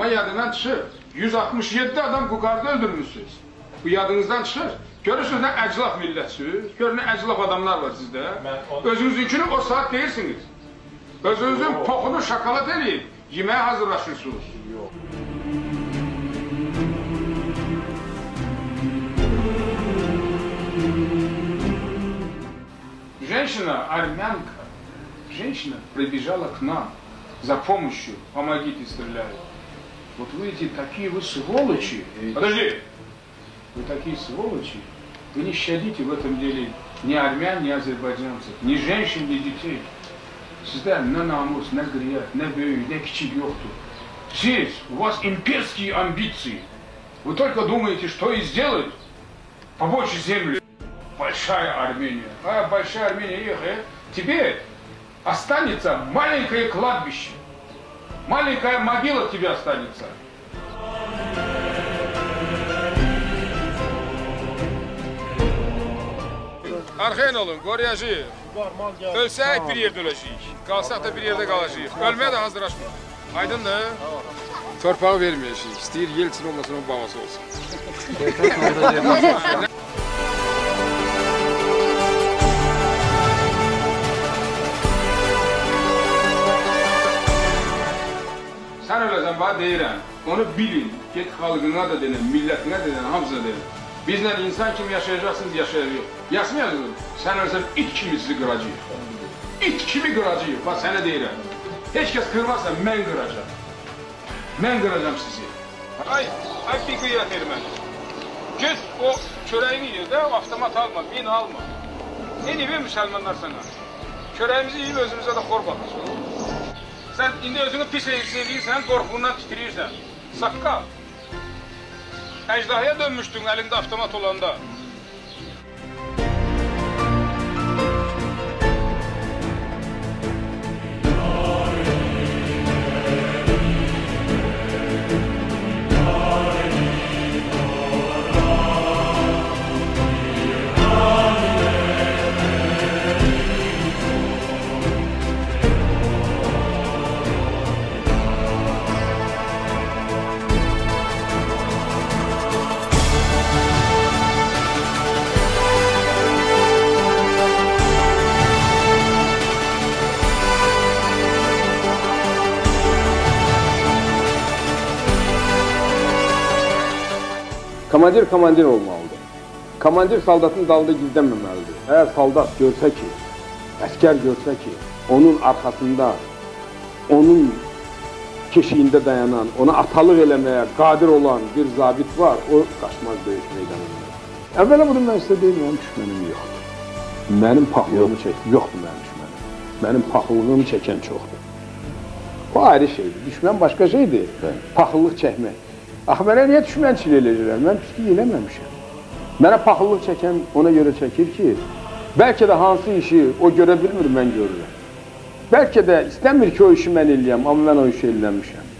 Ama yadından çıxır. 167 adam Quqarda öldürmüşsünüz. Bu yadınızdan çıxır. Görürsünüz nə əclaf millətsiniz. Görün nə əclaf adamlar var sizdə. Mən onu- Özünüzünkünü o saat deyirsiniz. Özünüzün poxunu şokolad eləyib, yeməyə hazırlaşırsınız. Yox. Женщина, армянка, женщина прибежала к нам за помощью. Помогите, стреляют. Вот вы эти такие вы сволочи. Подожди. Вы такие сволочи. Вы не щадите в этом деле ни армян, ни азербайджанцев, ни женщин, ни детей. Sizdə nə namus, nə qriyyət, nə böyük, nə kiçik yoxdur. Siz, у вас имперские амбиции. Вы только думаете, что и сделать, побольше земли. Большая Армения. А большая Армения, эх, э, тебе останется маленькое кладбище. Маленькая могила тебе останется. Arxain olun, qoruyacağıq. Ölsək bir yerdə öləcəyik. Qalsaq da bir yerdə qalacağıq. Ölməyə də hazırlaşmır. Aydındır? Torpağı verməyəcəyik. İstəyir Yelçin olmasın, onun babası olsun. Sən öləsən, bax deyirəm. Onu bilin. Get xalqına da denən, millətinə də denən, hamısına denən. Bizlə insan kimi yaşayacaqsınız, yaşayacaq. Yaşmayacaqsınız. Sən ölsən it kimi sizi qıracağıq. İt kimi qıracağıq. Bax sənə deyirəm. Heç kəs qırmazsa mən qıracağam. Mən qıracağam sizi. Ay, ay qeyrət erməni. Get o çörəyini ye də, avtomat alma, min alma. Ne diyor Müslümanlar sana? Çöreğimizi yiyip özümüze de kor bakıyorsun. Sen indi özünü pis hissediyorsan, korkundan titriyorsan. Sakkal. Ecdahaya dönmüştün elinde avtomat olanda. Komandir komandir olmalıdır. Komandir saldatın dalında gizlənməməlidir. Əgər saldat görsə ki, əskər görsə ki, onun arxasında, onun keşiyində dayanan, ona atalıq eləməyə qadir olan bir zabit var, o qaçmaz döyüş meydanında. Əvvəla bunu mən sizə deyim, mənim düşmənim yoxdur. Mənim paxıllığımı çək, yoxdur mənim düşmənim. Mənim paxıllığımı çəkən çoxdur. Bu ayrı şeydir. Düşmən başqa şeydir. Paxıllıq çəkmək. Axı mənə niyə düşmənçilik eləyirlər? Mən pislik eləməmişəm. Mənə paxıllıq çəkən ona görə çəkir ki, bəlkə də hansı işi o görə bilmir, mən görürəm. Bəlkə də istəmir ki, o işi mən eləyəm, amma mən o işi eləmişəm.